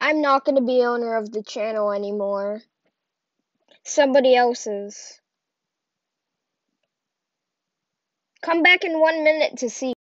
I'm not going to be owner of the channel anymore. Somebody else's. Come back in one minute to see.